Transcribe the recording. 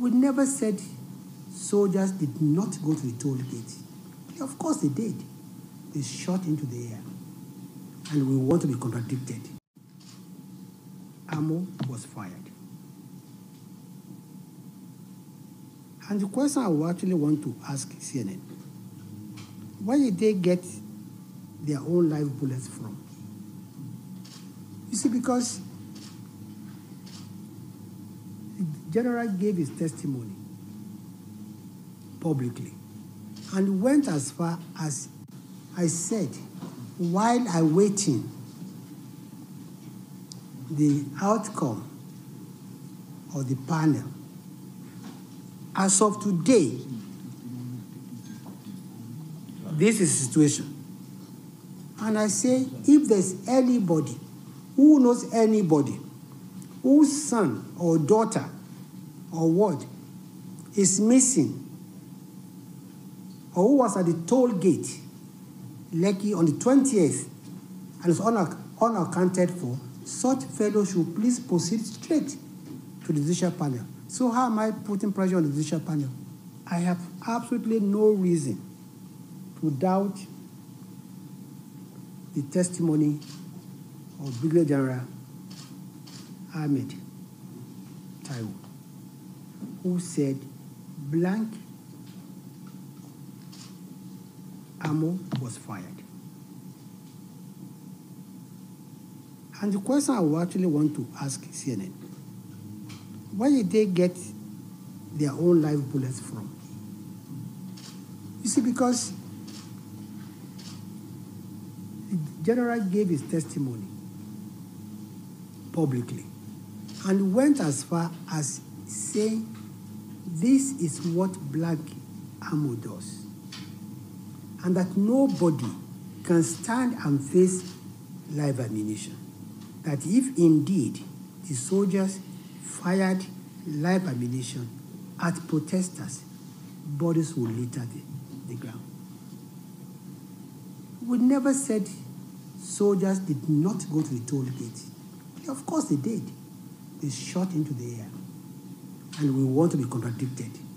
We never said soldiers did not go to the toll gate. Of course they did. They shot into the air. And we want to be contradicted. Ammo was fired. And the question I actually want to ask CNN where did they get their own live bullets from? You see, because the general gave his testimony publicly and went as far as I said, while I awaiting the outcome of the panel, as of today, this is the situation. And I say, if there's anybody who knows anybody whose son or daughter or what is missing or who was at the toll gate, Lekki, on the 20th and is unac- unaccounted for, such fellow should please proceed straight to the judicial panel. So how am I putting pressure on the judicial panel? I have absolutely no reason to doubt the testimony of Brigadier General Ahmed Taiwo, who said blank ammo was fired. And the question I actually want to ask CNN where did they get their own live bullets from? You see, because the general gave his testimony publicly and went as far as saying this is what blank ammo does and that nobody can stand and face live ammunition that if indeed the soldiers fired live ammunition at protesters bodies will litter the, the ground we never said soldiers did not go to the toll gate. Of course they did. They shot into the air. And we want to be contradicted.